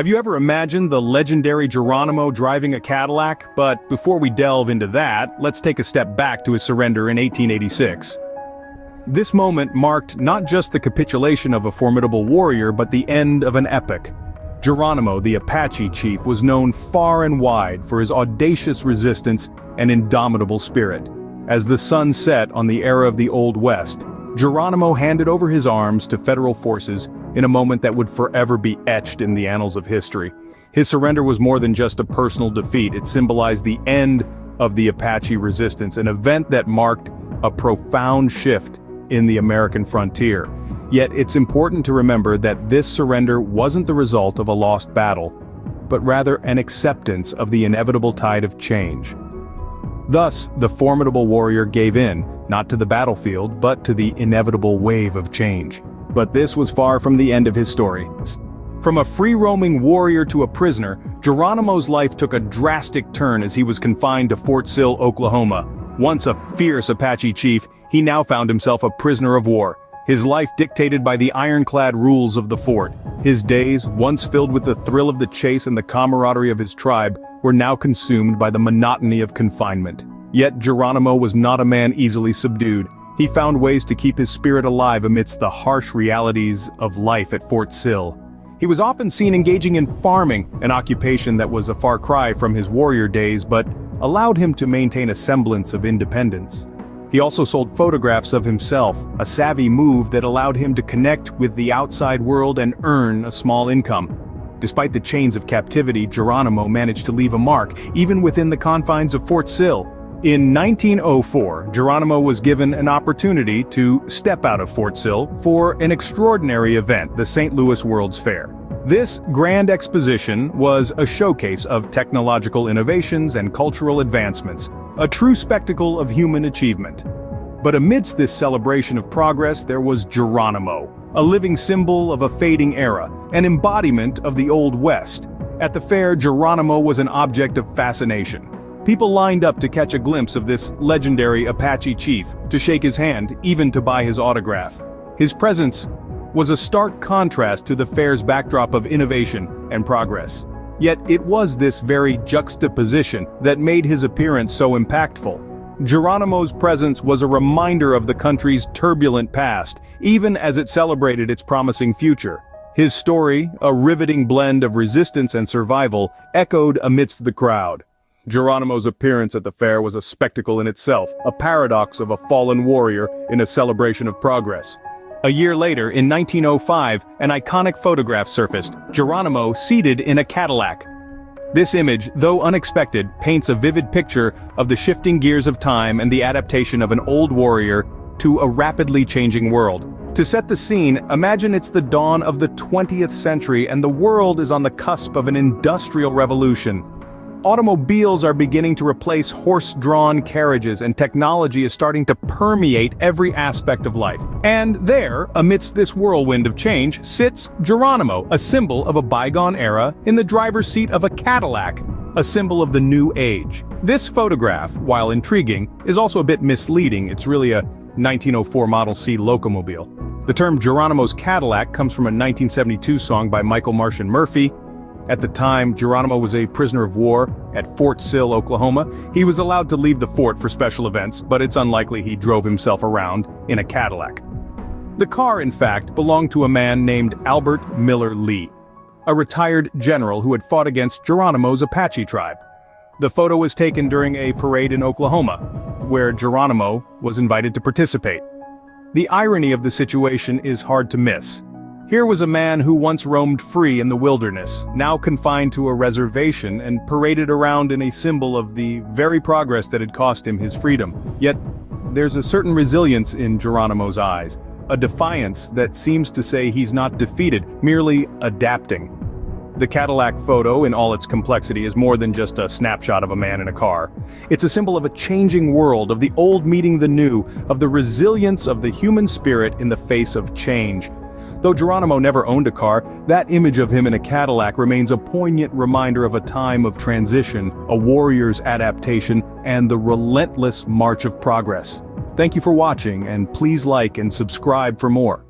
Have you ever imagined the legendary Geronimo driving a Cadillac? But before we delve into that, let's take a step back to his surrender in 1886. This moment marked not just the capitulation of a formidable warrior but the end of an epic. Geronimo, the Apache chief, was known far and wide for his audacious resistance and indomitable spirit. As the sun set on the era of the Old West, Geronimo handed over his arms to federal forces in a moment that would forever be etched in the annals of history. His surrender was more than just a personal defeat, it symbolized the end of the Apache resistance, an event that marked a profound shift in the American frontier. Yet it's important to remember that this surrender wasn't the result of a lost battle, but rather an acceptance of the inevitable tide of change. Thus, the formidable warrior gave in, not to the battlefield, but to the inevitable wave of change. But this was far from the end of his story. From a free-roaming warrior to a prisoner, Geronimo's life took a drastic turn as he was confined to Fort Sill, Oklahoma. Once a fierce Apache chief, he now found himself a prisoner of war, his life dictated by the ironclad rules of the fort. His days, once filled with the thrill of the chase and the camaraderie of his tribe, were now consumed by the monotony of confinement. Yet Geronimo was not a man easily subdued. He found ways to keep his spirit alive amidst the harsh realities of life at Fort Sill. He was often seen engaging in farming, an occupation that was a far cry from his warrior days but allowed him to maintain a semblance of independence. He also sold photographs of himself, a savvy move that allowed him to connect with the outside world and earn a small income. Despite the chains of captivity, Geronimo managed to leave a mark, even within the confines of Fort Sill. In 1904, Geronimo was given an opportunity to step out of Fort Sill for an extraordinary event, the St. Louis World's Fair. This grand exposition was a showcase of technological innovations and cultural advancements, a true spectacle of human achievement. But amidst this celebration of progress there was Geronimo, a living symbol of a fading era, an embodiment of the Old West. At the fair, Geronimo was an object of fascination. People lined up to catch a glimpse of this legendary Apache chief, to shake his hand, even to buy his autograph. His presence was a stark contrast to the fair's backdrop of innovation and progress. Yet it was this very juxtaposition that made his appearance so impactful. Geronimo's presence was a reminder of the country's turbulent past, even as it celebrated its promising future. His story, a riveting blend of resistance and survival, echoed amidst the crowd. Geronimo's appearance at the fair was a spectacle in itself, a paradox of a fallen warrior in a celebration of progress. A year later, in 1905, an iconic photograph surfaced, Geronimo seated in a Cadillac. This image, though unexpected, paints a vivid picture of the shifting gears of time and the adaptation of an old warrior to a rapidly changing world. To set the scene, imagine it's the dawn of the 20th century and the world is on the cusp of an industrial revolution. Automobiles are beginning to replace horse-drawn carriages and technology is starting to permeate every aspect of life. And there, amidst this whirlwind of change, sits Geronimo, a symbol of a bygone era, in the driver's seat of a Cadillac, a symbol of the new age. This photograph, while intriguing, is also a bit misleading, it's really a 1904 Model C locomobile. The term Geronimo's Cadillac comes from a 1972 song by Michael Martin Murphey, at the time, Geronimo was a prisoner of war at Fort Sill, Oklahoma. He was allowed to leave the fort for special events, but it's unlikely he drove himself around in a Cadillac. The car, in fact, belonged to a man named Albert Miller Lee, a retired general who had fought against Geronimo's Apache tribe. The photo was taken during a parade in Oklahoma, where Geronimo was invited to participate. The irony of the situation is hard to miss. Here was a man who once roamed free in the wilderness, now confined to a reservation and paraded around in a symbol of the very progress that had cost him his freedom. Yet, there's a certain resilience in Geronimo's eyes, a defiance that seems to say he's not defeated, merely adapting. The Cadillac photo, in all its complexity, is more than just a snapshot of a man in a car. It's a symbol of a changing world, of the old meeting the new, of the resilience of the human spirit in the face of change. Though Geronimo never owned a car, that image of him in a Cadillac remains a poignant reminder of a time of transition, a warrior's adaptation, and the relentless march of progress. Thank you for watching and please like and subscribe for more.